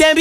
can't be.